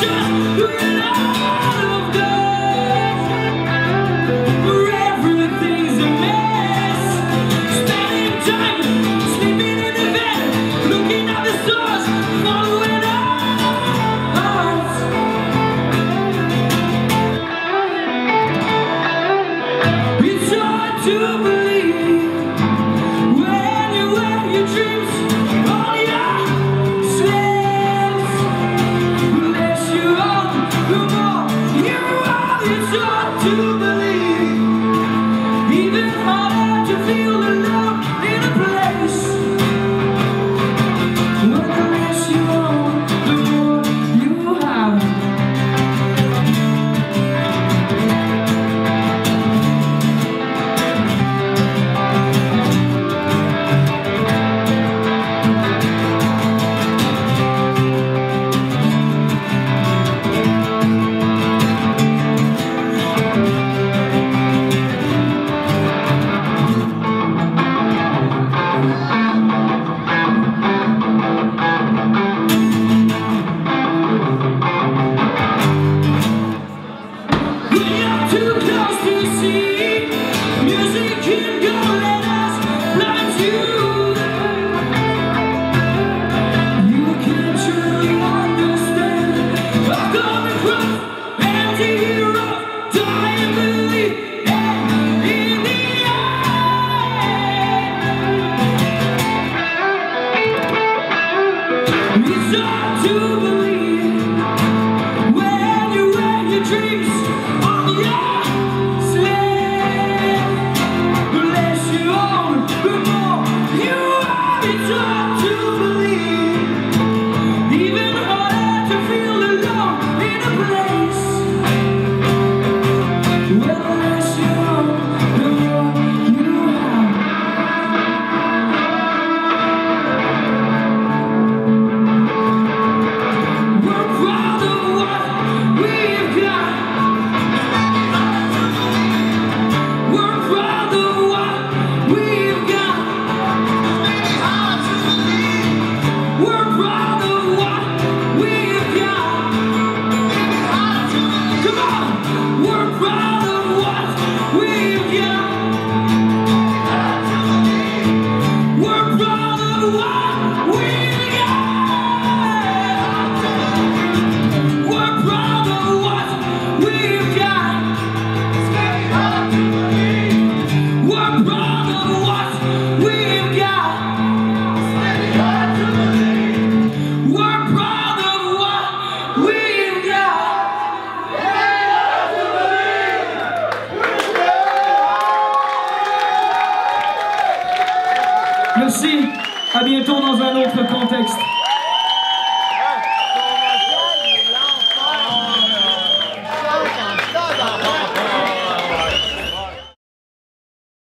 shot, you. You. Merci, à bientôt dans un autre contexte.